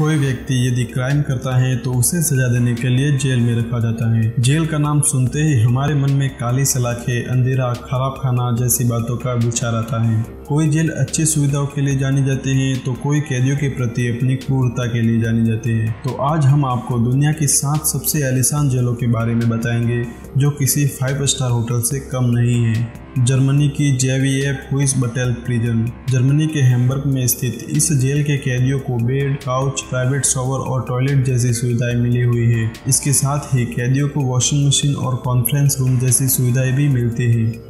कोई व्यक्ति यदि क्राइम करता है तो उसे सजा देने के लिए जेल में रखा जाता है। जेल का नाम सुनते ही हमारे मन में काली सलाखें, अंधेरा, खराब खाना जैसी बातों का विचार आता है। कोई जेल अच्छी सुविधाओं के लिए जानी जाती है तो कोई कैदियों के प्रति अपनी क्रूरता के लिए जानी जाती है। तो आज हम आपको दुनिया की सात सबसे आलिशान जेलों के बारे में बताएँगे, जो किसी फाइव स्टार होटल से कम नहीं है। जर्मनी की जेवी जेवीएफ हुइस बटेल प्रिजन। जर्मनी के हेम्बर्ग में स्थित इस जेल के कैदियों को बेड, काउच, प्राइवेट शॉवर और टॉयलेट जैसी सुविधाएँ मिली हुई है। इसके साथ ही कैदियों को वॉशिंग मशीन और कॉन्फ्रेंस रूम जैसी सुविधाएँ भी मिलती हैं।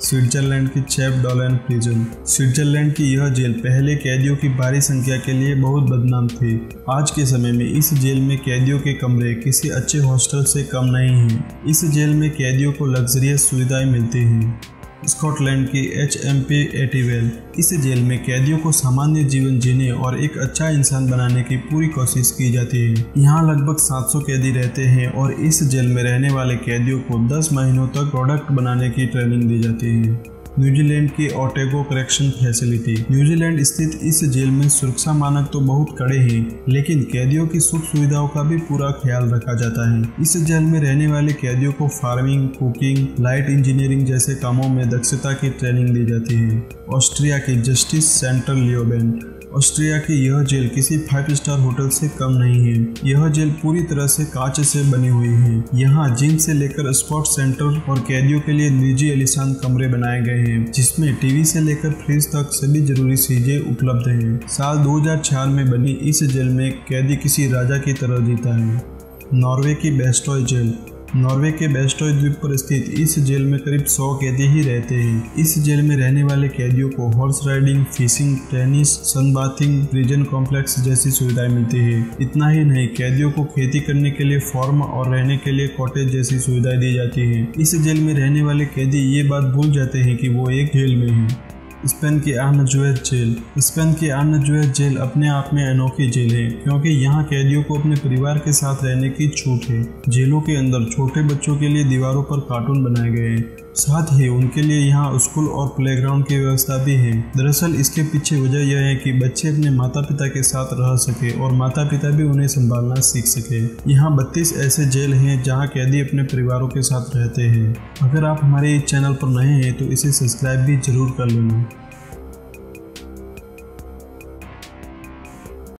स्विट्जरलैंड की चैप डॉलन प्रिजन। स्विट्जरलैंड की यह जेल पहले कैदियों की भारी संख्या के लिए बहुत बदनाम थी। आज के समय में इस जेल में कैदियों के कमरे किसी अच्छे हॉस्टल से कम नहीं हैं। इस जेल में कैदियों को लग्जरियस सुविधाएँ मिलती हैं। स्कॉटलैंड की एच एम पी एटीवेल इस जेल में कैदियों को सामान्य जीवन जीने और एक अच्छा इंसान बनाने की पूरी कोशिश की जाती है। यहाँ लगभग 700 कैदी रहते हैं और इस जेल में रहने वाले कैदियों को 10 महीनों तक प्रोडक्ट बनाने की ट्रेनिंग दी जाती है। न्यूजीलैंड की ओटेगो करेक्शन फैसिलिटी। न्यूजीलैंड स्थित इस जेल में सुरक्षा मानक तो बहुत कड़े हैं, लेकिन कैदियों की सुख सुविधाओं का भी पूरा ख्याल रखा जाता है। इस जेल में रहने वाले कैदियों को फ़ार्मिंग, कुकिंग, लाइट इंजीनियरिंग जैसे कामों में दक्षता की ट्रेनिंग दी जाती है। ऑस्ट्रिया के जस्टिस सेंटर लियोबेंट ऑस्ट्रिया की यह जेल किसी फाइव स्टार होटल से कम नहीं है। यह जेल पूरी तरह से कांच से बनी हुई है। यहाँ जिम से लेकर स्पोर्ट्स सेंटर और कैदियों के लिए निजी अलिशान कमरे बनाए गए हैं, जिसमें टीवी से लेकर फ्रिज तक सभी ज़रूरी चीज़ें उपलब्ध हैं। साल 2004 में बनी इस जेल में कैदी किसी राजा की तरह जीता है। नॉर्वे की बेस्टॉय जेल नॉर्वे के बेस्टॉय द्वीप पर स्थित इस जेल में करीब 100 कैदी ही रहते हैं। इस जेल में रहने वाले कैदियों को horse riding, fishing, tennis sunbathing prison complex जैसी सुविधाएँ मिलती है। इतना ही नहीं, कैदियों को खेती करने के लिए फॉर्म और रहने के लिए कॉटेज जैसी सुविधाएँ दी जाती है। इस जेल में रहने वाले कैदी ये बात भूल जाते हैं कि वो एक जेल में है। स्पेन की आर्नजुएर जेल स्पेन की आर्नजुएर जेल अपने आप में अनोखी जेल है, क्योंकि यहाँ कैदियों को अपने परिवार के साथ रहने की छूट है। जेलों के अंदर छोटे बच्चों के लिए दीवारों पर कार्टून बनाए गए हैं। साथ ही, उनके लिए यहाँ स्कूल और प्लेग्राउंड की व्यवस्था भी है। दरअसल इसके पीछे वजह यह है कि बच्चे अपने माता पिता के साथ रह सके और माता पिता भी उन्हें संभालना सीख सके। यहाँ बत्तीस ऐसे जेल हैं जहाँ कैदी अपने परिवारों के साथ रहते हैं। अगर आप हमारे इस चैनल पर नए हैं तो इसे सब्सक्राइब भी ज़रूर कर लेना।